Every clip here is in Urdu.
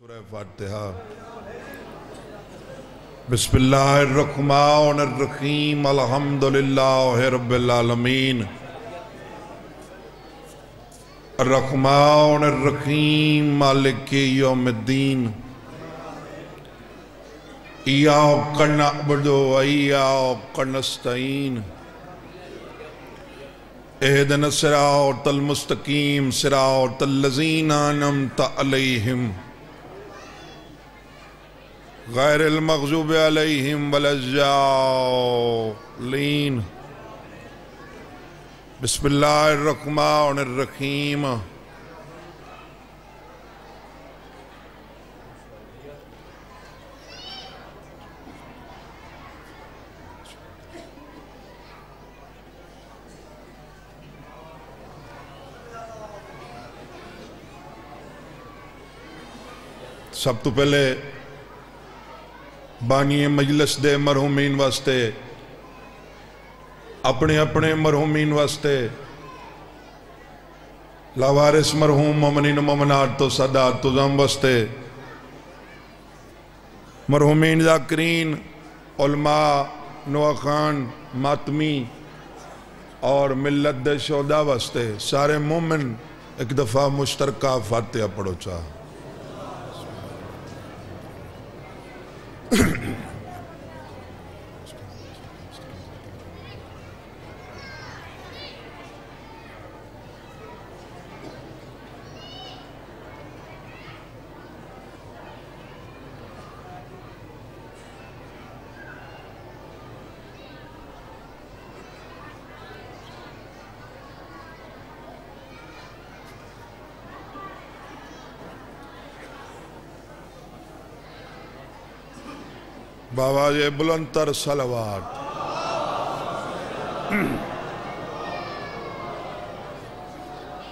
سورہ فاتحہ۔ بسم اللہ الرحمن الرحیم، الحمدللہ رب العالمین۔ الرحمن الرحیم، مالک یوم الدین۔ ایاک نعبد و ایاک نستعین۔ اہدنا الصراط المستقیم، صراط الذین انعمت علیہم۔ غير المغزوب عليهم ولا الضالين. بسم الله الرحمن الرحيم. سب تو پہلے بانی مجلس دے مرحومین واسطے اپنے اپنے مرحومین واسطے لاوارس مرحوم مومنین و مومنات تو صدات تو زم واسطے مرحومین ذاکرین علماء نوح خان ماتمی اور ملت دے شہدہ واسطے سارے مومن ایک دفعہ مشترکہ فاتحہ پڑھو چاہ بابا یہ بلندر سلوات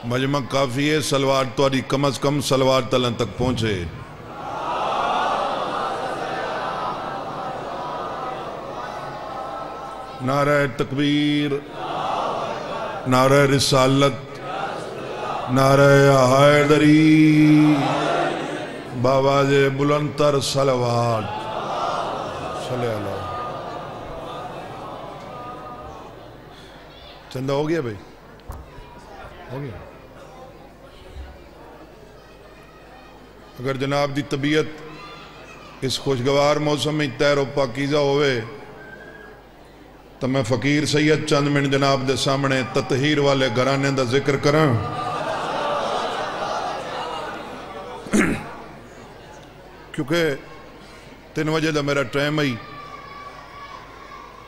مجمع کافی ہے سلوات تو آدھی کم از کم سلوات تلن تک پہنچے۔ نعرہ تکبیر، نعرہ رسالت، نعرہ حیدری۔ بابا جے بلندر سلوات صلی اللہ چندہ ہو گیا بھائی ہو گیا اگر جناب دی طبیعت اس خوشگوار موسم میں تیر و پاکیزہ ہوئے تو میں فقیر سید چند من جناب دے سامنے تطہیر والے گھرانے دا ذکر کریں کیونکہ تین وجہ دا میرا ٹائم آئی۔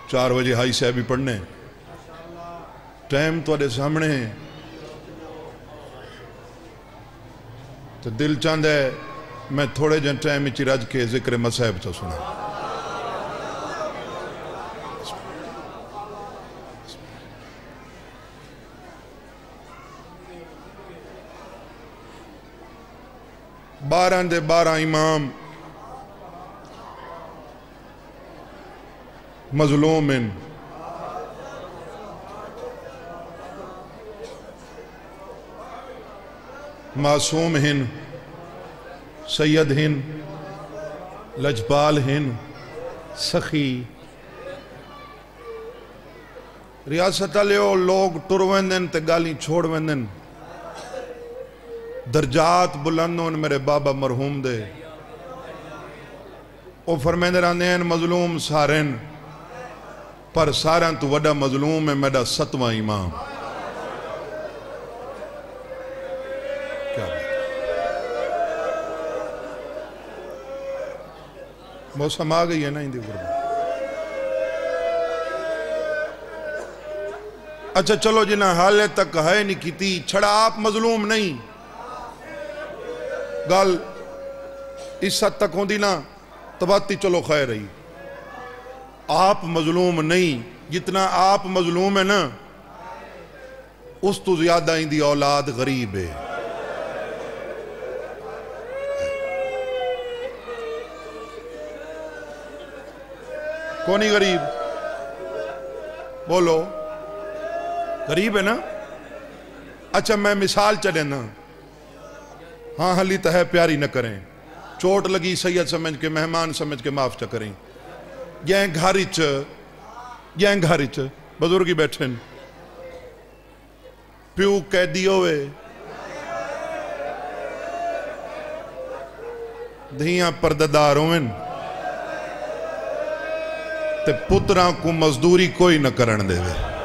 چار وجہ ہائی سے بھی پڑھنے۔ ٹائم تو سامنے۔ تو دل چاند ہے میں تھوڑے جن ٹائم اچھی رج کے ذکر مسائب تو سنا۔ بارہ دے بارہ امام۔ مظلوم معصوم ہن سید ہن لجپال ہن سخی۔ ریاست لیو لوگ ٹر ویندن تے گالی چھوڑ ویندن۔ درجات بلندون میرے بابا مرحوم دے۔ او فرمیندے رہنے ہیں مظلوم سارن۔ پر سارن تو وڈا مظلوم ہے میرا ستوہ امام۔ کیا بات؟ موسم آگئی ہے نا ہندی غربہ اچھا چلو جی، جنہ حالے تک ہے نہیں کی تھی چھڑا آپ مظلوم نہیں۔ گال اس حد تک ہوں دی نا تباتی چلو خیر رہی۔ آپ مظلوم نہیں، جتنا آپ مظلوم ہے نا، اس تو زیادہ ہی دی اولاد غریب ہے۔ کونی غریب؟ بولو۔ غریب ہے نا؟ اچھا میں مثال چلے نا ہاں حلی تو ہے، پیاری نہ کریں۔ چوٹ لگی، سید سمجھ کے، مہمان سمجھ کے معاف چکریں یہ گھاری چ یہ گھاری چ بزرگی بیٹھیں پیو قیدی ہوئے۔ دھیاں پرددار ہوئن۔ تے پتران کو مزدوری کوئی نہ کرن دے وے۔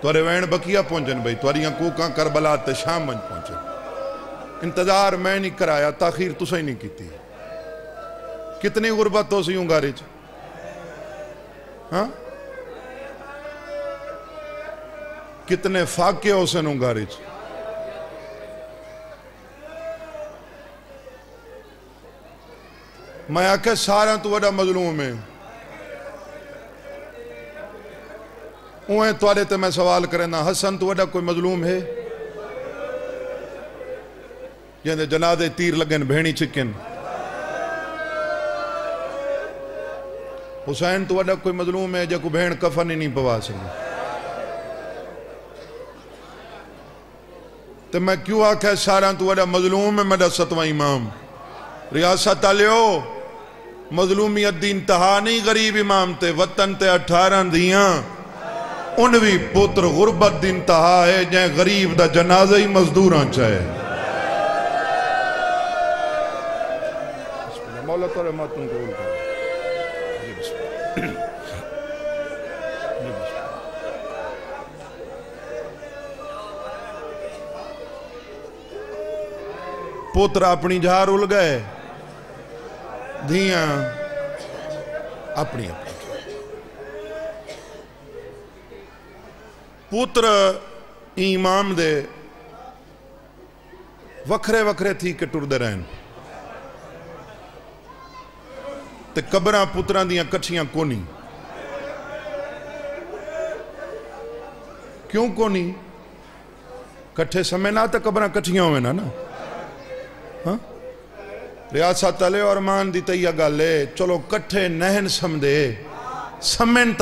توارے وین بکیا پہنچن بھئی تواریاں کوکاں کربلا تے شام من پہنچن۔ انتظار میں نہیں کرایا، تاخیر تو ہی نہیں کیتی۔ کتنی غربت تو سی ہوں گاری چ۔ ہاں؟ کتنے فاقے ہو سن ہوں گاری چ۔ میں آکھے سارا تو وڈا مظلوم ہے۔ اوہیں توارے تے میں سوال کرنا حسن تو وڈا کوئی مظلوم ہے؟ یعنی جہاں جنادے تیر لگن بھینی چکن۔ حسین تو وڈا کوئی مظلوم ہے جا کو بھین کفن ہی نہیں پوا سکے تو میں کیوں آکھا سارا تو وڈا مظلوم ہے میڈا ستوہ امام۔ ریاست آلیو، مظلومیت دی انتہا نہیں، غریب امام تے، وطن تے اٹھارن دیاں انوی پتر غربت دی انتہا ہے جہاں غریب دا جنازہ ہی مزدوران چاہے مولا تو اولتا جی بسم اللہ۔ جی اللہ۔ پتر اپنی جھار ال گئے دھیاں اپنی اپنی۔ پتر امام دے وکھرے وکھرے تھی کہ ٹر دے رہن۔ تے قبران پتران دیاں کچھیاں کونی۔ کیوں کونی؟ کٹھے سمے نہ تا قبران کچھیاں ہوئے نا نا۔ ہاں؟ ریاست اور مان دی تیہ گالے چلو کٹھے نہن سمدے، سمن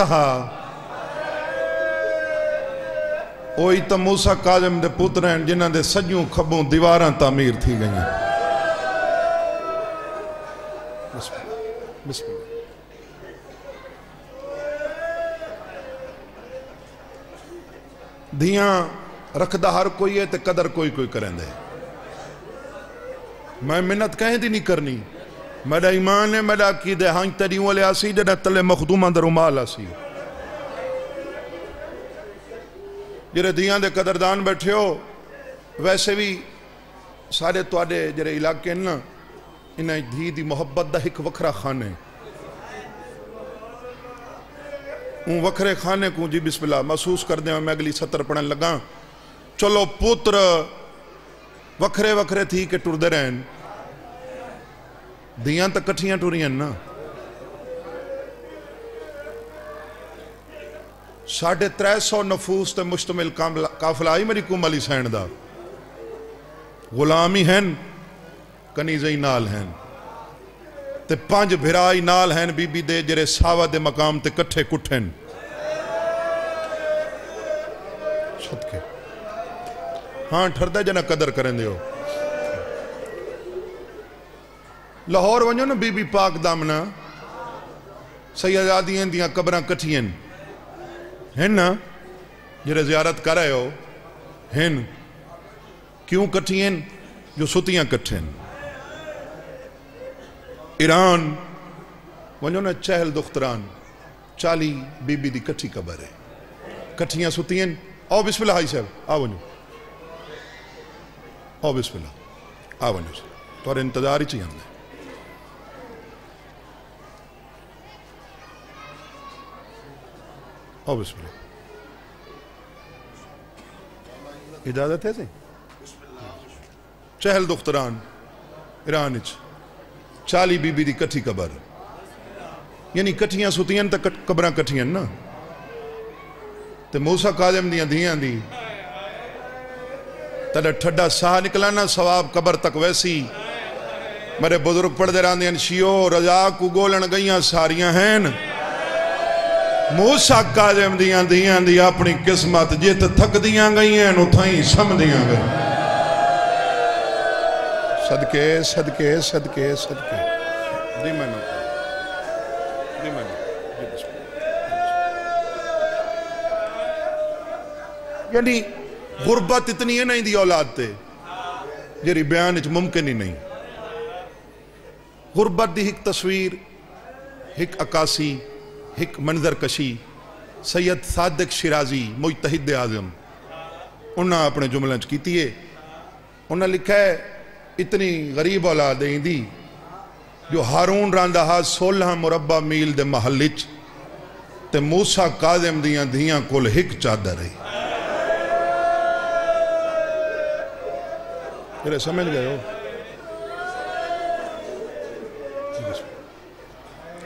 تہا اوہی تا موسیٰ کاظم دے پترین جنہاں دے سجوں کھبوں دیواراں تعمیر تھی گئیں بسم اللہ بسم اللہ دھیاں رکھدہ ہر کوئی ہے تے قدر کوئی کوئی کریں دے میں منت کہیں دی نہیں کرنی میڈا ایمان ہے میڈا کی دے ہانچ تریوں والے آسی جڑا تلے مخدومہ در امال آسی جڑے دیاں دے قدردان بیٹھے ہو، ویسے بھی سارے توڑے جڑے علاقے نا، انہیں دھی دی محبت دا ایک وکھرا خانے ان وکھرے خانے کو جی بسم اللہ محسوس کر دیں ہاں، میں اگلی ستر پڑھن لگا۔ چلو پوتر، وکھرے وکھرے تھی کہ ٹر دے رہن۔ دیاں تک کٹھیاں ٹوریں نا۔ ساڑھے ترہ سو نفوس تے مشتمل کافلہ آئی میری کم علی سین دا۔ غلامی ہیں کنیزی نال ہیں تے پانچ بھرائی نال ہیں بی بی دے جرے ساوہ دے مقام تے کٹھے کٹھیں صدقے۔ ہاں ٹھر دے جنہ قدر کریں دے ہو۔ لاہور ونجو نا بی بی پاک دامنا۔ سیدادیاں دیاں قبران کٹھیں ہیں نا جرے زیارت کر رہے ہو ہیں کیوں کٹھیں جو ستیاں کٹھیں ایران ونجو نا چہل دختران، چالی بی بی دی کٹھی قبر ہے۔ کٹھیاں ستیاں آو بسم اللہ آئی صاحب آو ونجو آو بسم اللہ آو ونجو تو انتظار ہی چاہیے ہم نے آو بسم اللہ اجازت ہے سی چہل دختران ایران اچھ چالی بی بی دی کٹھی قبر یعنی کٹھیاں ستیاں تک قبران کٹھیاں نا تے موسیٰ قادم دیاں دیاں دی تڑا ٹھڑا ساہ نکلانا سواب قبر تک ویسی میرے بزرگ پڑھ دے رہاں دیاں شیو رضا کو گولن گئیاں ساریاں ہیں نا موسا کاظم دیاں دیاں دی اپنی قسمت جت تھک دیاں گئی ہیں نو تھائیں سم دیاں گئی صدقے صدقے صدقے صدقے دی میں نو دی میں یعنی غربت اتنی ہے نہیں دی اولاد تے جری بیان اچ ممکن ہی نہیں غربت دی ایک تصویر ایک عکاسی ایک منظر کشی، سید صادق شرازی مجتہد اعظم، انہاں اپنے جملہ کیتی ہے۔ انہاں لکھا ہے، اتنی غریب اولاد دی جو ہارون راندہ سولہ مربع میل دے محلچ تے موسیٰ قادم دیاں دیاں کول ہک چادر ہے۔ میرے سمجھ گئے ہو؟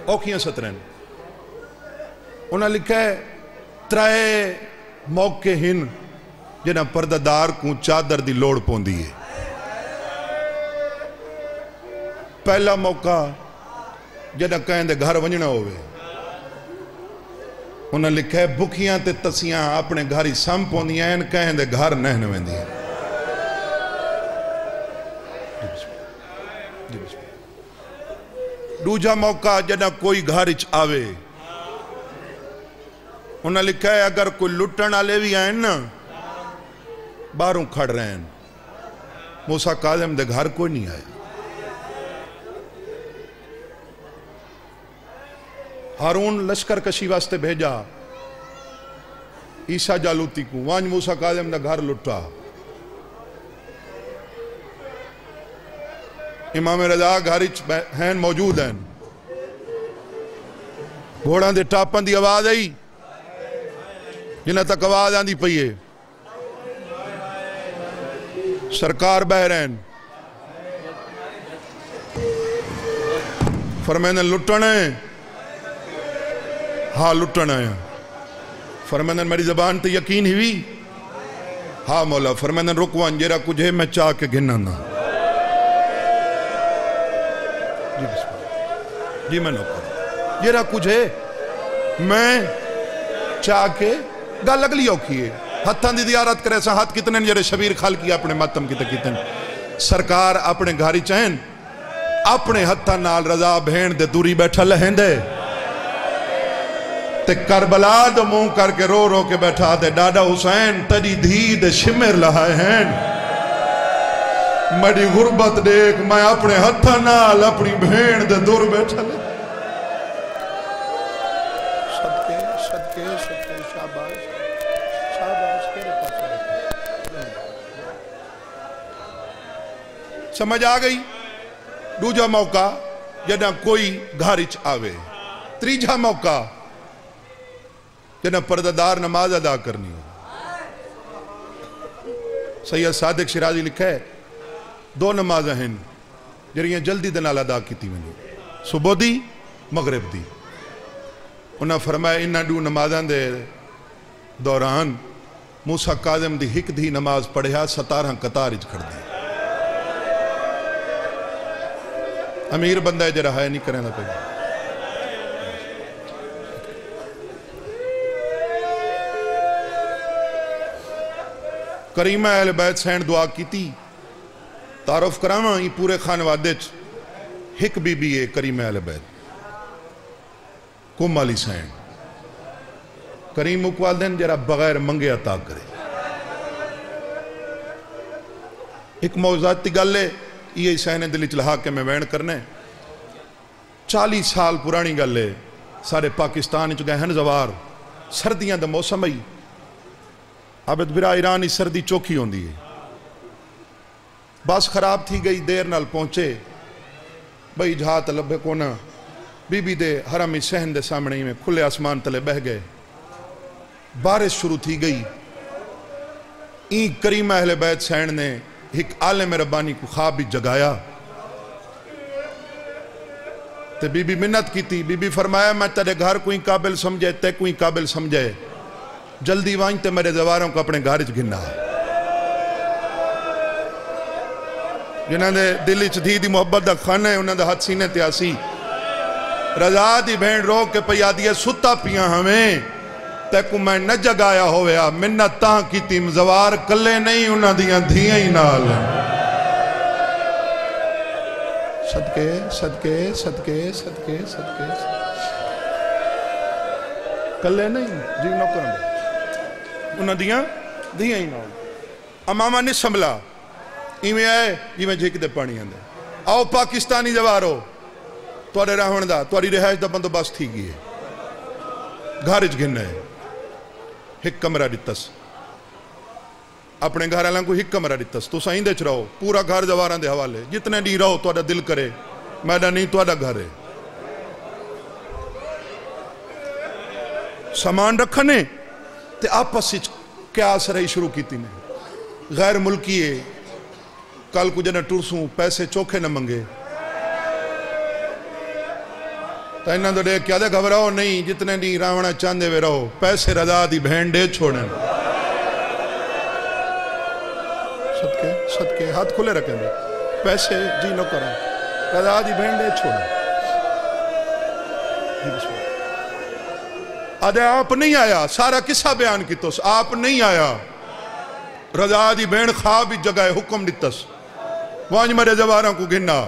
اوکھیاں سترین انہاں لکھا ہے، ترائے موقع ہن جنہ پرددار کو چادر دی لوڑ پوندی ہے۔ پہلا موقع جنہ کہیں دے گھر ونجنا ہوئے انہاں لکھا ہے بکیاں تے تسیاں اپنے گھری سم پوندیاں ہیں کہیں دے گھر نہن ویندی ہیں۔ دوجا موقع جنہ کوئی گھر اچ آوے۔ انہاں لکھا ہے، اگر کوئی لٹن آلے بھی آئیں نا باروں کھڑ رہے ہیں۔ موسیٰ قادم دے گھر کوئی نہیں آئے ہارون لشکر کشی واسطے بھیجا۔ عیسیٰ جالوتی کو، وانج موسیٰ قادم دے گھر لٹا۔ امام رضا گھر ہیں، موجود ہیں۔ گھوڑاں دے ٹاپن دی آواز آئی۔ جنہ تک آواز آن دی پئیے سرکار بہرین فرمیندن لٹنے ہاں لٹنے فرمیندن میری زبان تے یقین ہی ہوئی۔ ہاں مولا فرمیندن رکوان جیرا کچھ ہے میں چاہ کے گھننا نا جی بسم جی میں نوکر جیرا کچھ ہے میں چاہ کے گل اگلی اوکھی ہے۔ ہتھاں دی دیارت کرے سا ہاتھ کتنے جرے شبیر خال کیا اپنے ماتم کی تکیتن سرکار اپنے گھاری چاہیں اپنے ہتھاں نال رضا بھین دے دوری بیٹھا لہن دے۔ تے کربلا دو موں کر کے رو رو کے بیٹھا دے۔ ڈاڈا حسین تجی دھی دے شمر لہائے ہیں۔ مڑی غربت دیکھ، میں اپنے ہتھاں نال اپنی بھین دے دور بیٹھا لے صدقے صدقے صدقے سمجھ آ گئی دوجا موقع جنہ کوئی گھارچ آوے تریجا موقع جنہ پرددار نماز ادا کرنی ہو سید صادق شرازی لکھا ہے دو نماز ہیں جریاں جلدی دنال ادا کی تھی میں صبح دی مغرب دی انہاں فرمایا انہاں دو نمازاں دے دوران موسیٰ قادم دی ہک دی نماز پڑھیا ستارہ قطار اچ کھڑ دی امیر بندہ جرہ ہے، نہیں کریں دا کوئی۔ کریمہ اہل بیت سین دعا کی تعارف کراما ہی پورے خانوادے چ ہک بی بی ہے کریمہ اہل بیت۔ کم علی سین۔ کریم اکوال دین جرا بغیر منگے عطا کرے۔ ایک موضوعاتی گل ہے یہ سین دلی چلہا کے میں وین کرنے چالیس سال پرانی گل ہے سارے پاکستان چ گئے ہیں زوار سردیاں دا موسم ہی عبد برا ایرانی سردی چوکھی ہوندی ہے بس خراب تھی گئی دیر نال پہنچے بھئی جہات لبے کونا بی بی دے حرمی سہن دے سامنے ہی میں کھلے آسمان تلے بہ گئے بارش شروع تھی گئی این کریم اہل بیت سین نے ایک عالم ربانی کو خواب بھی جگایا۔ تے بی بی منت کی تھی بی بی فرمایا، میں تیرے گھر کوئی قابل سمجھے، تے کوئی قابل سمجھے۔ جلدی وائیں تے میرے دواروں کو اپنے گھر گھننا۔ جنہاں دے دلی چھ دی محبت دا خانہ ہے، انہاں دے ہاتھ سینے تے آسی۔ رضا دی بہن رو کے پیا دیئے ستا پیاں ہمیں۔ تے کو میں نہ جگایا ہویا منت تاں کی تیم زوار کلے نہیں انہاں دیاں دھیاں ہی نال صدقے صدقے صدقے صدقے صدقے کلے نہیں جی نو کرن انہاں دیاں دھیاں ہی نال امامہ نہیں سنبھلا ایویں آئے جی میں جھک دے پانی آندے آؤ پاکستانی جوارو توڑے رہن دا توڑی رہائش دا بندوبست تھی گئی ہے گھارج کمرہ ڈتس اپنے گھر اللہ کو ہک کمرہ ڈتس تو سائن دے رہو پورا گھر جواران دے حوالے جتنے ڈی رہو توڑا دل کرے میڈا نہیں توڑا گھر ہے سامان رکھنے تے آپس کیا سرہی شروع کی نے غیر ملکی ہے کل کو جنہ ٹرسوں پیسے چوکھے نہ منگے تو انہاں تو دے کیا دے گھبراؤ نہیں جتنے نہیں راونا چاندے وے رہو پیسے رضا دی بہن دے چھوڑیں صدقے صدقے ہاتھ کھلے رکھیں دے پیسے جی نہ کریں رضا دی بہن دے چھوڑیں آدھے آپ نہیں آیا سارا قصہ بیان کی توس آپ نہیں آیا رضا دی بہن خواب جگہ حکم دیتس وانج مرے زواروں کو گھننا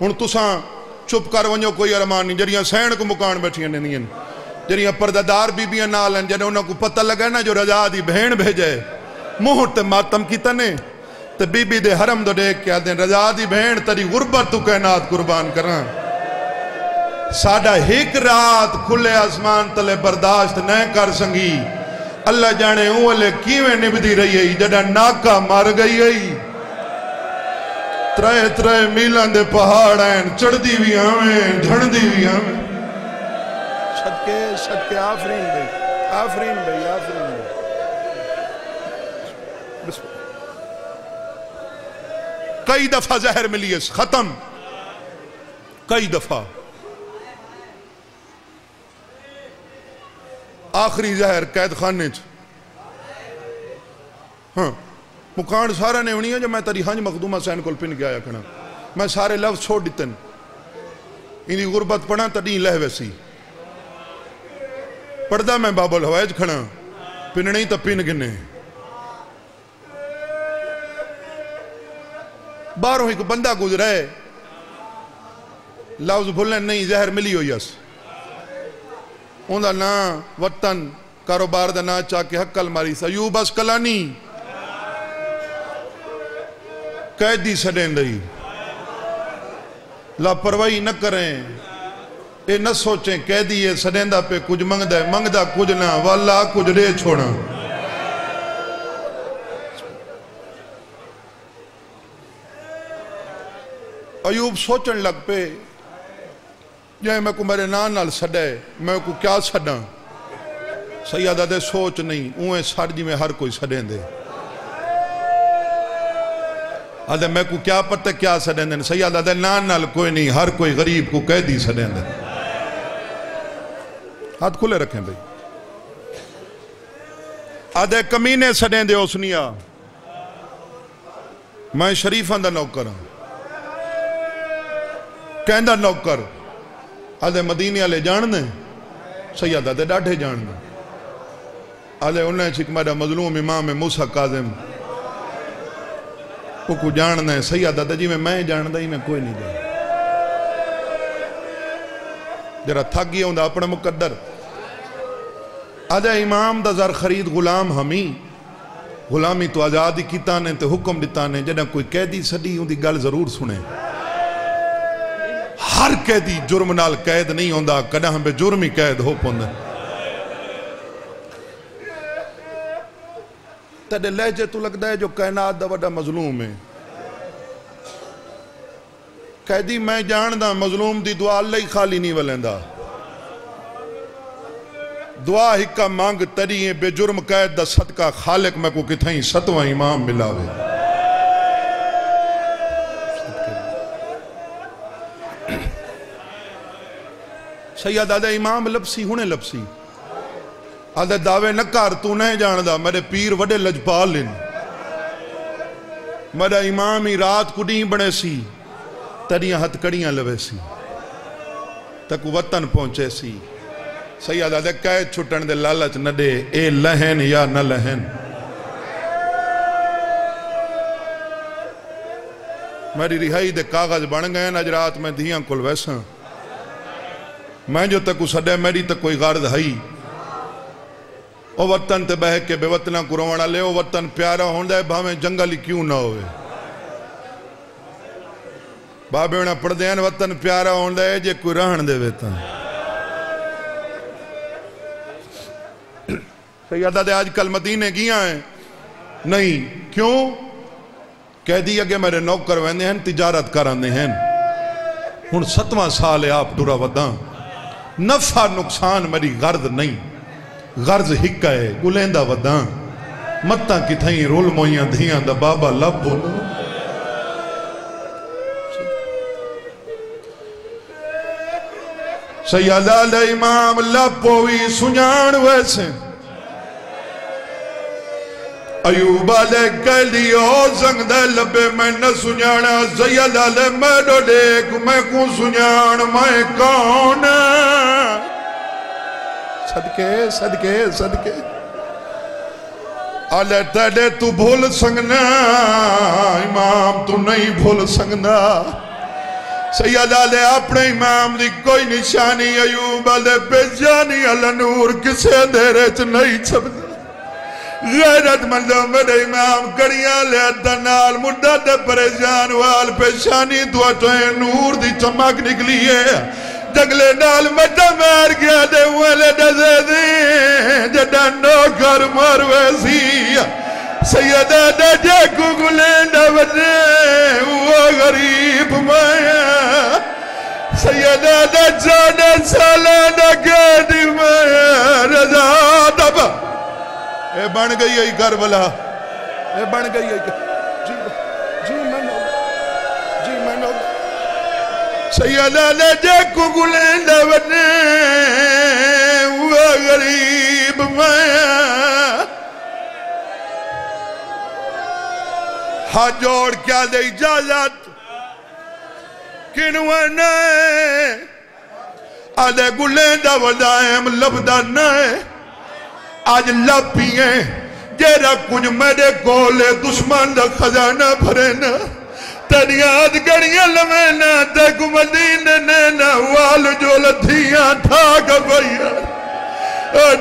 ہن تساں چپ کر ونجو، کوئی ارمان نہیں۔ جڑیاں سین کو مکان بیٹھیاں نہیں ہیں جڑیاں پردادار بی بیاں نال ہیں، جڑے انہاں کو پتہ لگا نا، جو رضا دی بہن بھیجے۔ منہ تے ماتم کیتا نے۔ تے بی بی دے حرم دو دیکھ کے آدھیں رضا دی بہن تری غربت تو کائنات قربان کرنا ساڈا ایک رات کھلے آسمان تلے برداشت نہ کر سنگی۔ اللہ جانے اولے کیویں نبدی رہی ہے، جڑا ناکا مر گئی ہے۔ ترے ترے میلان دے پہاڑ ہیں چڑھ دی بھی ہمیں دھڑ دی بھی ہمیں صدقے صدقے، آفرین بھئی آفرین بھئی آفرین بھئی بسم کئی دفعہ زہر ملی اس، ختم۔ کئی دفعہ۔ آخری زہر قید خانے چ۔ ہاں۔ مکان سارا نے ہونی ہے جو میں تری ہنج مخدومہ سین کل پن گیا کنا میں سارے لفظ چھوڑ دیتن انہی غربت پڑھا تڑی لہ ویسی پردہ میں بابل ہوائج کھنا پن نہیں تا پن گنے باروں ایک بندہ گزرے لفظ بھولنے نہیں زہر ملی ہوئی اس ان نا وطن کاروبار دا نا چاہ کے حق قیدی سڑیں دئی لاپرواہی نہ کریں۔ اے نہ سوچیں قیدی ہے سڑیں دا پہ کچھ منگ دے منگ دا کچھ نہ والا کچھ رے چھوڑا ایوب سوچن لگ پہ جائے میں کو میرے نان نال سڑے میں کو کیا سڑا سیادہ دے سوچ نہیں اوہیں سڑ جی میں ہر کوئی سڑیں دے۔ آدھے میں کو کیا پتہ کیا سڑیں دے سیادہ دے نان نال کوئی نہیں، ہر کوئی غریب کو قیدی سڑیں دے ہاتھ کھلے رکھیں بھئی آدھے کمینے سڑیں دے اسنیا میں شریفان دا نوکر ہوں کہندہ نوکر، آدھے مدینی آلے جان دیں سیادہ دے ڈاٹھے جان دیں آدھے انہیں چھک میرا مظلوم امام موسیٰ قاظم کو کو جان دیں سیادہ دے جی میں میں جان دیں میں کوئی نہیں جان جرہ تھک گیا ہوں دا اپنے مقدر آدھے امام دا زر خرید غلام ہمیں غلامی تو آزادی کیتا نے تے حکم دیتا نے جنہ کوئی قیدی سڑی ہوں دی گل ضرور سنے ہر قیدی جرم نال قید نہیں ہوندہ کدہ ہم بے جرمی قید ہو پوندہ تیرے لہجے تو لگتا ہے جو کائنات دا وڈا مظلوم ہے۔ قیدی میں جان دا مظلوم دی دعا اللہ ہی خالی نہیں ولیندہ دعا ہکا مانگ تری ہیں بے جرم قید دا صدقہ خالق میں کو کتھائیں ستوہ امام ملاوے۔ سید آدھے امام لپسی ہونے لپسی آدھے دعوے نکار تو نہیں جاندہ میرے پیر وڈے لجپال لن میرے امام ہی رات کڑیں بڑے سی تریاں ہتھ کڑیاں لوے سی تک وطن پہنچے سی سیادہ دے کہے چھٹن دے لالچ نہ دے اے لہن یا نہ لہن میری رہائی دے کاغذ بن گئے نا رات میں دھیاں کل ویسا میں جو تک اس اڈے میری تک کوئی غرد ہائی او وطن تے بہ کے بے وطنہ کو لے، او وطن پیارا ہوندا ہے، بھاویں جنگلی کیوں نہ ہوئے؟ بابے انہاں پڑھ دین وطن پیارا ہوندا ہے، جے کوئی رہن دے ویتا سیدہ دے آج کل مدینے گیا ہیں؟ نہیں، کیوں؟ کہہ دیا کہ میرے نوکر ویندے ہیں، تجارت کراندے ہیں۔ ہن ستواں سال ہے آپ ٹورا وداں۔ نفع نقصان میری غرض نہیں۔ غرض ہکا ہے، گلیندہ وداں متاں کتھائیں رول مویاں دھیاں دا بابا لب بولو سیدہ دے امام لب پوی سنجان ویسے۔ ایوبا لے کہہ لیو زنگ دے لبے، میں نہ سنجانا۔ زیدہ لے، میں ڈو دیکھ میں کون سنجان، میں کون ہے؟ صدقے صدقے صدقے آلے تیڑے تو بھول سنگنا امام تو نہیں بھول سنگنا سیدہ لے اپنے امام دی کوئی نشانی ایوبا لے بے جانی اللہ نور کسے دیرے چ نہیں چھپتا غیرت مندوں میرے امام کڑیاں لے دنال مڈا دے پریشان وال پیشانی تو نور دی چمک نکلی ہے جنگلے نال مڈا مار گیا دے ویلے ڈزے دی جڈا نوکر مرویسی سیدہ دے جے کو گلینڈا وجے وہ غریب مایا سیدہ دے جانے سالانہ کے دی مایا رضا دبا اے بن گئی ہے کربلا اے بن گئی ہے جی سیدہ لے جے کو گلین لبنے، وہ غریب میں۔ ہاں، جوڑ کیا دے اجازت؟ کنوے نے۔ آدھے گلین دا ودائم لبدا نے۔ آج لپیے جیرا کچھ میرے کولے دشمن دا خزانہ بھرنا تریاد گڑیاں لمینا تیک مدینہ نینا وال جو لدھیاں تھاک بھئیا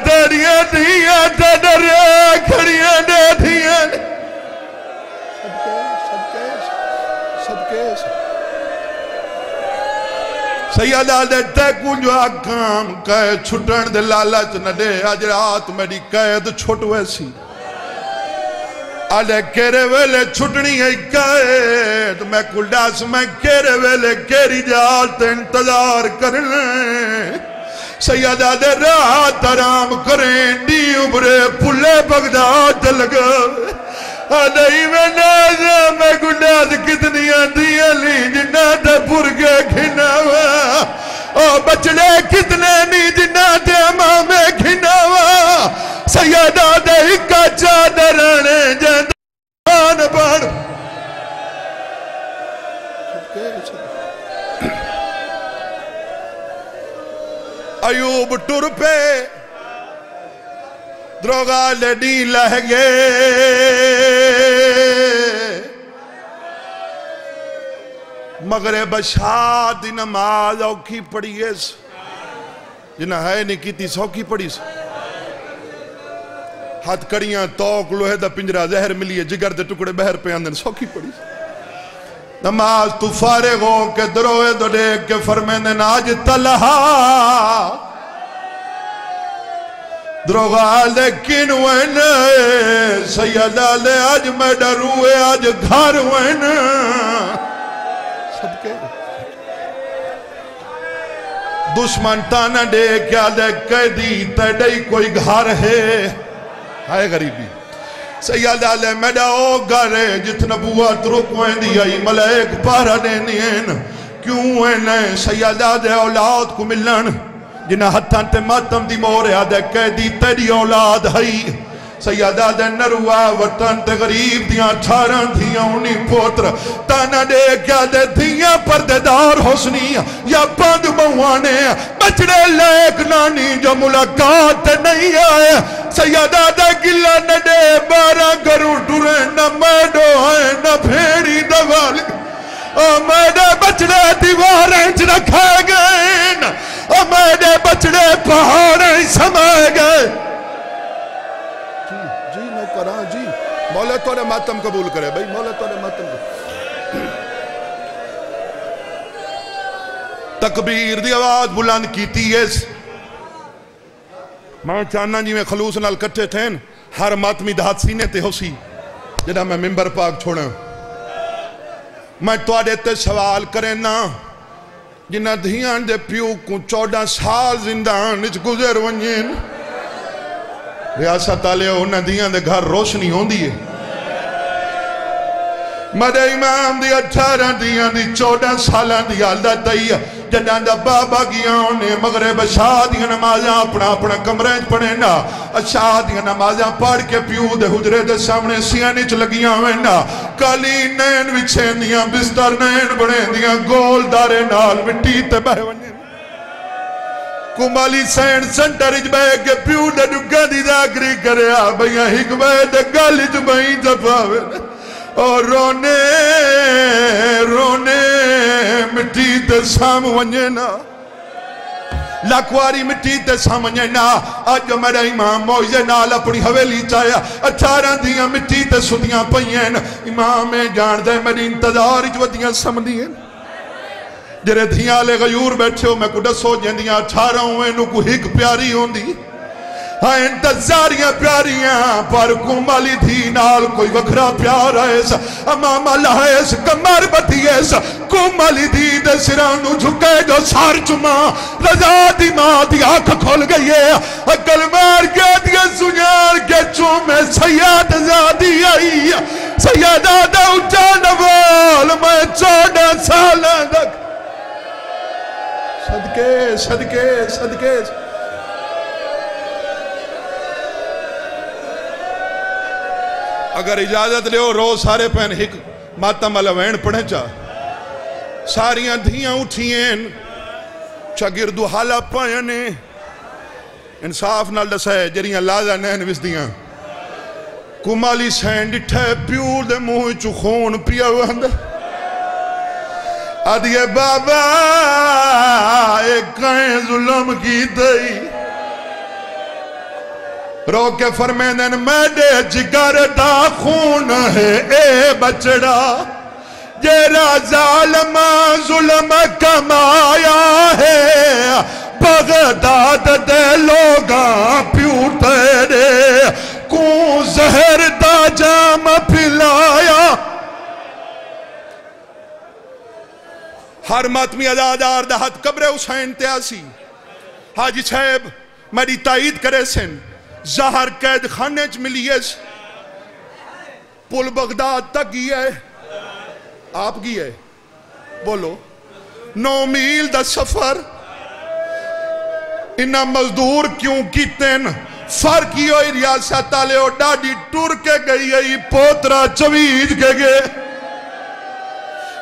تریاں دھیاں تدریا کھڑیاں دے دھیاں صدقے صدقے صدقے سیدہ دے ٹیکو جو آکام کہے چھٹن دے لالچ نہ دے آج رات میری قید چھٹ ویسی آلے کیرے ویلے چھٹنی ہے قید میں کلڈاس میں کیرے ویلے کیری جالتے انتظار کرنے سیدہ دے رات آرام کریں دی عمرے پلے بغداد لگا آدھائی میں نازا میں گناز کتنی آدھی علی جنہ دے پرگے کھنا ہوا او بچڑے کتنے نی جنہ دے امام کھنا ہوا سیدہ دے اکا چادرنے جندان پڑ۔ ایوب ٹر پہ دروگا لڑی لہ گے مغرب شاد دی نماز اوکھی پڑی ہے۔ جنہ ہے نہیں کی تی پڑی سے ہاتھ کڑیاں، توک، لوہے دا پنجرہ، زہر ملی ہے جگر دے ٹکڑے بہر پہ اندن سوکی پڑی۔ نماز تو فارغ ہو کے دروے دو دیکھ کے فرمینے ناج تلہا۔ دروغا لیکن وین، سیدہ لے آج میں ڈروے، آج گھر وین۔ صدقے۔ دشمن تانا دے کیا دے قیدی تیڑی کوئی گھر ہے۔ ہائے غریبی سیدہ لے میڈا او گھر ہے جت نبوت رکویں دی آئی ملیک پارا دینی ہیں کیوں ہیں سیدہ دے اولاد کو ملن جنہ ہتھان تے ماتم دی مورے آدھے قیدی تیری اولاد ہائی سیادہ دے نروہ وطن تے غریب دیاں اٹھارہ دیاں انہی پوتر تانا دے کیا دے دیاں پردیدار حسنی یا پند موانے بچڑے لیک نانی جو ملاقات نہیں آئے سیادہ دے گلہ نڈے بارہ گرو ڈورے نہ میڈو آئے نہ پھیڑی دوالی میرے بچڑے دیواریں چ رکھے گئے۔ میرے بچڑے پہاڑیں سمائے گئے۔ جی, جی، نوکران جی۔ مولا تو نے ماتم قبول کرے۔ بھئی مولا تو نے ماتم قبول۔ تکبیر دی آواز بلند کیتی ہے۔ میں چاہنا جی میں خلوص نال کٹھے تھے ہر ماتمی دہات سینے تے ہو سی جنہا میں ممبر پاک چھوڑا میں تو آڈے تے سوال کرے نا جنہ دھیان دے پیو کو چودہ سال زندان اچھ گزر ونجین ریاست آلے انہ دیاں دے گھر روشنی ہون دیئے مدے امام دی اٹھارہ دیاں دی چودہ سالہ دی آلدہ تئیہ جنہ دا بابا گیا، انہیں مغرب شاہ دیا نمازاں اپنا اپنا کمرے پڑھے نا۔ شاہ دیا نمازاں پڑھ کے پیو دے حجرے دے سامنے سیانی چ لگیاں ہوئے نا۔ کالی نین وچھیں دیاں بستر نین بڑھیں دیاں گول دارے نال مٹی تے بہ ونجے کمالی سین سنٹر اج بے کے پیو دے ڈگا دی داگری کرے آ بھئیاں ہک بے دے گل اج بھئی دفاوے اور رونے رونے مٹی تے سام ونجنا۔ لاکواری مٹی تے سام ونجنا۔ آج میرا امام موزے نال اپنی حویلی چایا۔ اٹھارہ دیاں مٹی تے سدیاں پئین امام میں جان دے، میری انتظار جو دیاں سم جرے دھیاں لے غیور بیٹھے ہو، میں کو ڈسو جندیاں اٹھارہ ہوئے نو کو ہک پیاری ہوں دی ہاں انتظاریاں پیاریاں، پر کمالی تھی نال کوئی وکھرا پیار ایسا امام اللہ ایسا کمر بتی ایسا کمالی تھی دے سرانو جھکے جو سار چما۔ رضا دی ماں دی آنکھ کھول گئی ہے۔ اکل مار کے دیا سنیار کے چومے سیاد زادی آئی سیادہ دا اچھا نوال میں چوڑا سالہ دک صدقے صدقے صدقے۔ اگر اجازت لے ہو رو سارے پہن ہک ماتم علوین پڑھیں چا۔ ساریاں دھیاں اٹھیں چگردو حالا پائنے انصاف نال دسائے جریاں لازہ نین وس دیاں کمالی سین ڈٹھے پیور دے موہ چو خون پیا وند آدھیے بابا، ایک کہیں ظلم کی دئی۔ رو کے فرمیدن میڈے جگر دا خون ہے، اے بچڑا۔ جیرا ظالم ظلم کمایا ہے۔ بغداد دے لوگاں پیو تیرے کون زہر دا جام پھلایا۔ ہر ماتمی ازادار دا حد قبر حسین تیاسی۔ حاجی صاحب میری تائید کرے سن۔ زہر قید خانے چ ملیس پل بغداد تک گیا ہے۔ آپ گیا ہے؟ بولو۔ نو میل دا سفر۔ انہا مزدور کیوں کیتن فرق ہی ہوئی ریاست آلے ہو ڈاڈی ٹور کے گئی ہے پوترا چویج کے گئے۔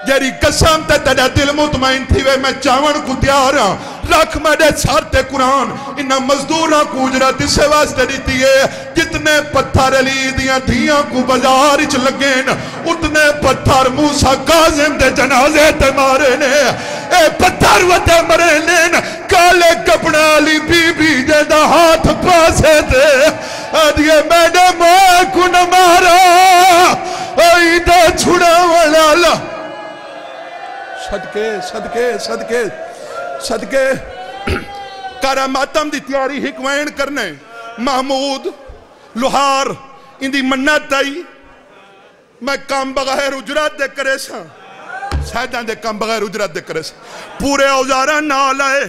جیری قسم تے تیرے دل مطمئن تھی، وے میں چاون کو تیارا ہاں۔ رکھ میرے سارتے قرآن۔ انہا مزدورہ کو اجرت اسے واسطے دیتی ہے، جتنے پتھر علی دیاں دیاں کو بازار اچھ لگین، اتنے پتھر موسیٰ قازم دے جنازے تے مارے نے۔ اے پتھر و تے مرے نے، کالے کپڑا علی بی بی دے دا ہاتھ پاسے دے آدھیے میڈے ماں کو نہ مارا۔ ایدہ چھڑا والا صدقے صدقے صدقے۔ صدقے۔ کراماتم دی تیاری حکوین کرنے۔ محمود لوہار، ان منت آئی۔ میں کام بغیر اجرات دے کرے سا سیدان دے کام بغیر اجرات دے کرے سا پورے اوزارہ نال آئے۔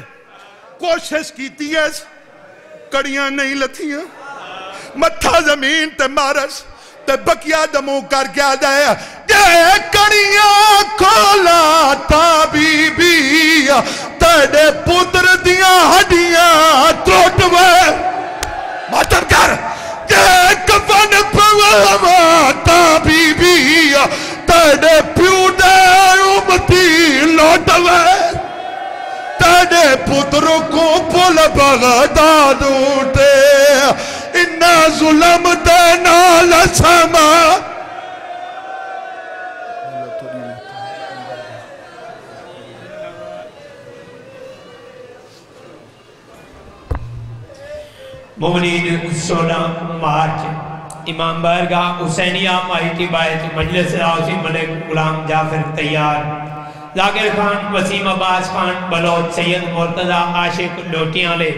کوشش کیتی ہے۔ کڑیاں نہیں لتھیاں۔ متھا زمین تے مارس۔ تے بکیا دمو کر کے آ جائے یہ کڑیاں کھولا تا بی بی۔ تیڑے پتر دیاں ہڈیاں ٹوٹ وے ماتم کر جے کفن پواما تا بی بی تیڑے پیو دے امتی لوٹ وے تیڑے پتر کو پل بغداد اٹھے انہا ظلم دے نال سما مومنین سولہ مارچ امام برگاہ حسینیہ ماہیٹی باعث مجلس راوسی ملک غلام جعفر تیار۔ ذاکر خان، وسیم عباس خان، بلوچ سید مرتضی عاشق لوٹیاں لے۔